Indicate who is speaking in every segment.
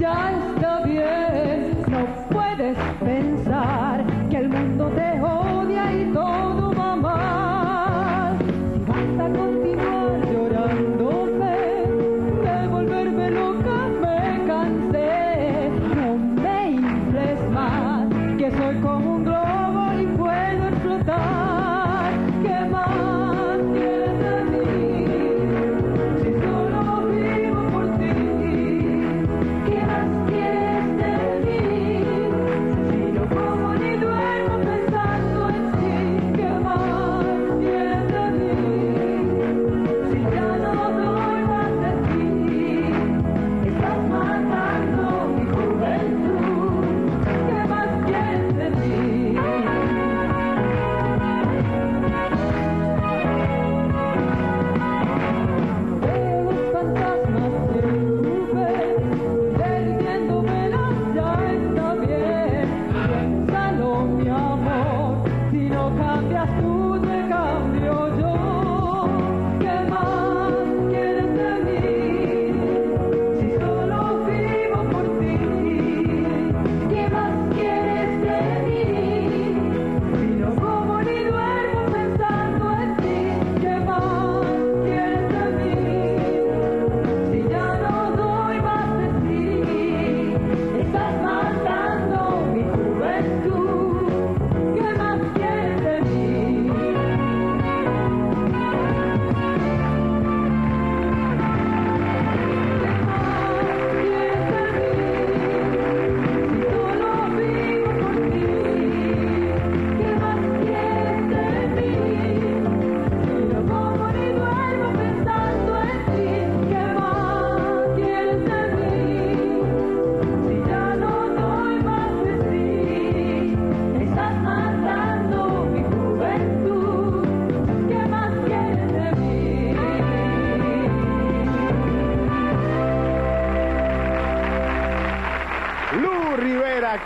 Speaker 1: ya está bien, no puedes pensar que el mundo te odia y todo va mal. Si vas continuar llorándome, de volverme loca me cansé, no me infles más, que soy como un globo y puedo explotar. actitud me cambió yo.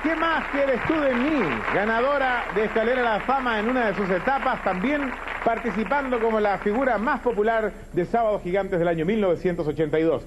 Speaker 2: ¿Qué más quieres tú de mí? Ganadora de Escalera a la Fama en una de sus etapas, también participando como la figura más popular de Sábados Gigantes del año 1982.